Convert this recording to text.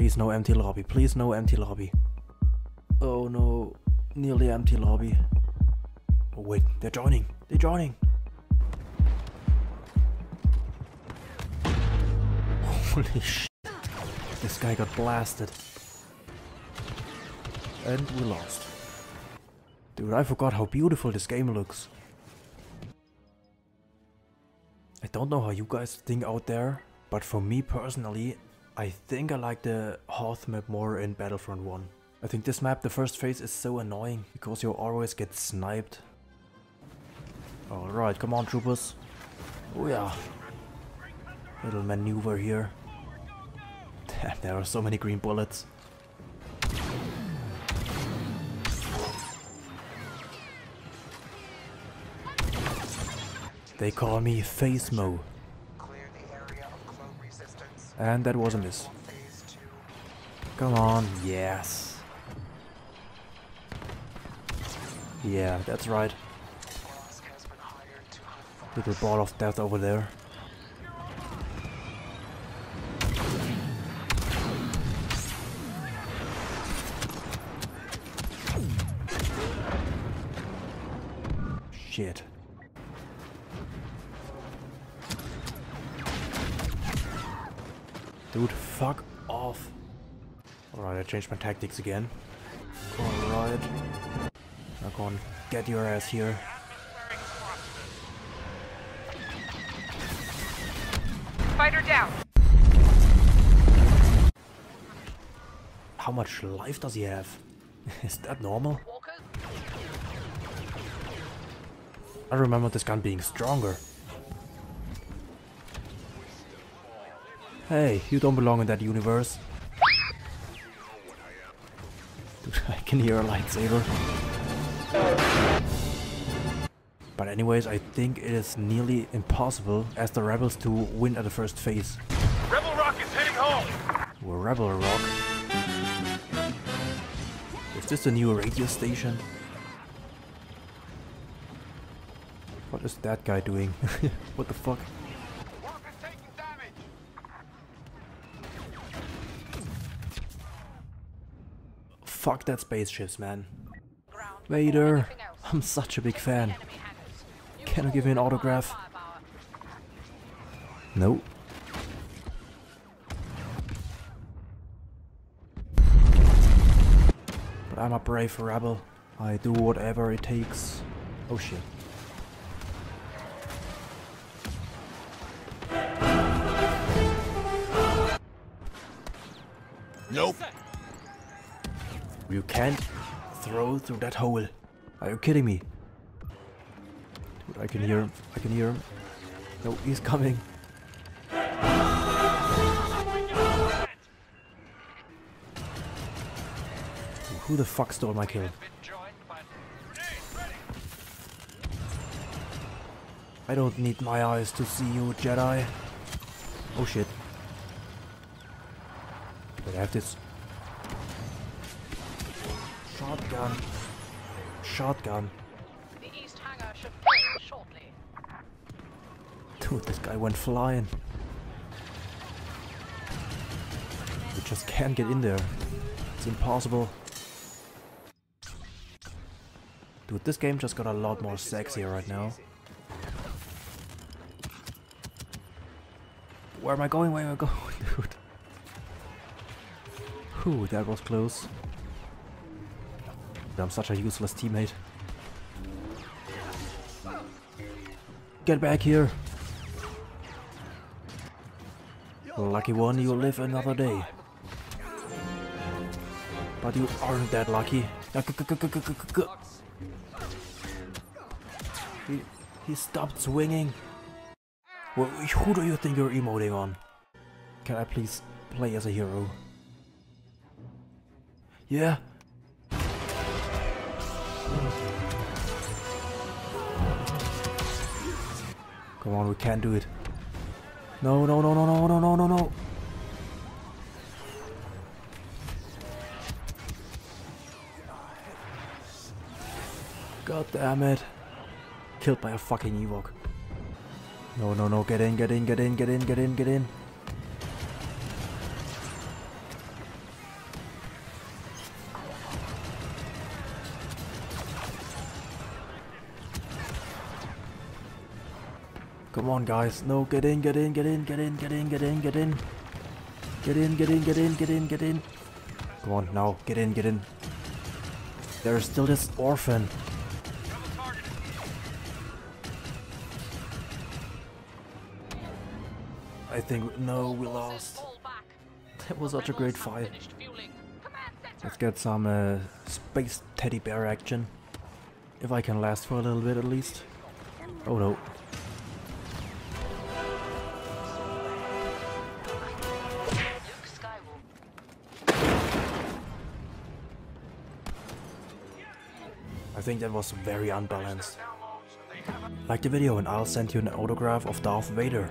Please no empty lobby. Please no empty lobby. Oh no. Nearly empty lobby. Oh wait, they're joining. They're joining. Holy shit. This guy got blasted. And we lost. Dude, I forgot how beautiful this game looks. I don't know how you guys think out there, but for me personally, I think I like the Hoth map more in Battlefront 1. I think this map, the first phase, is so annoying because you always get sniped. Alright, come on troopers. Oh yeah. Little maneuver here. Damn, there are so many green bullets. They call me Face Mo. And that was a miss. Come on, yes. Yeah, that's right. Little ball of death over there. Shit. Dude, fuck off. Alright, I changed my tactics again. Alright. Now go on, get your ass here. Fighter down. How much life does he have? Is that normal? I remember this gun being stronger. Hey, you don't belong in that universe. Dude, I can hear a lightsaber. But anyways, I think it is nearly impossible as the rebels to win at the first phase. Rebel Rock is heading home! We're Rebel Rock. Is this a new radio station? What is that guy doing? what the fuck? Rock is taking damage! Fuck that spaceships, man. Vader, I'm such a big fan. Can I give you an autograph? No. But I'm a brave rebel. I do whatever it takes. Oh shit. Nope. You can't throw through that hole. Are you kidding me? Dude, I can hear him. I can hear him. No, he's coming. Who the fuck stole my kill? I don't need my eyes to see you, Jedi. Oh shit. But I have this shotgun. Shotgun. The east hangar should fall shortly. Dude, this guy went flying. We just can't get in there. It's impossible. Dude, this game just got a lot more sexy right now. Where am I going? Where am I going, dude? Whew, that was close. I'm such a useless teammate. Get back here! Lucky one, you live another day. But you aren't that lucky. He, he stopped swinging. Who do you think you're emoting on? Can I please play as a hero? Yeah. Come on, we can do it. No, no, no, no, no, no, no, no, no. God damn it. Killed by a fucking Ewok. No, no, no, get in, get in, get in, get in, get in, get in. Come on, guys. No, get in, get in, get in, get in, get in, get in, get in. Get in, get in, get in, get in, get in. Come on, now, get in, get in. There's still this orphan. I think, no, we lost. That was such a great fight. Let's get some uh, space teddy bear action. If I can last for a little bit at least. Oh no. I think that was very unbalanced. Like the video and I'll send you an autograph of Darth Vader.